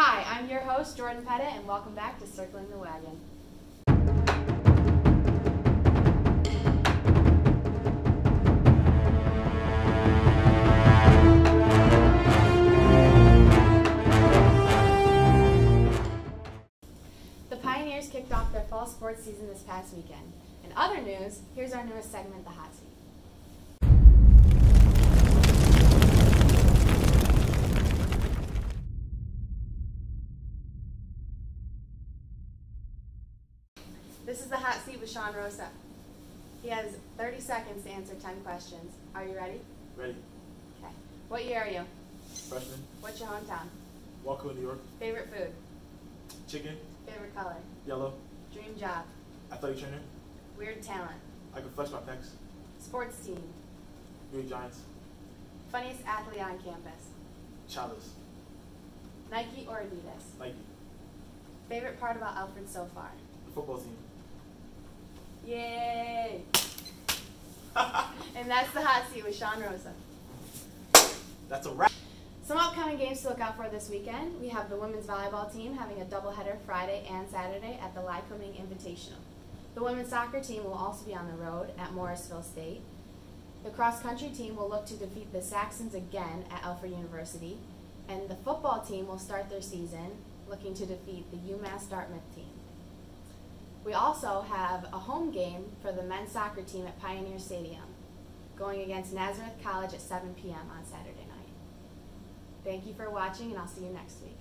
Hi, I'm your host, Jordyn Pettit, and welcome back to Circling the Wagon. The Pioneers kicked off their fall sports season this past weekend. In other news, here's our newest segment, The Hot Seat. This is the hot seat with Sean Rosa. He has 30 seconds to answer 10 questions. Are you ready? Ready. Okay. What year are you? Freshman. What's your hometown? Walker, New York. Favorite food? Chicken. Favorite color? Yellow. Dream job? Athletic trainer. Weird talent? I can flex my pecs. Sports team? New York Giants. Funniest athlete on campus? Chavez. Nike or Adidas? Nike. Favorite part about Alfred so far? The football team. Yay! and that's the hot seat with Sean Rosa. That's a wrap. Some upcoming games to look out for this weekend. We have the women's volleyball team having a doubleheader Friday and Saturday at the Lycoming Invitational. The women's soccer team will also be on the road at Morrisville State. The cross country team will look to defeat the Saxons again at Alfred University. And the football team will start their season looking to defeat the UMass Dartmouth team. We also have a home game for the men's soccer team at Pioneer Stadium, going against Nazareth College at 7 p.m. on Saturday night. Thank you for watching, and I'll see you next week.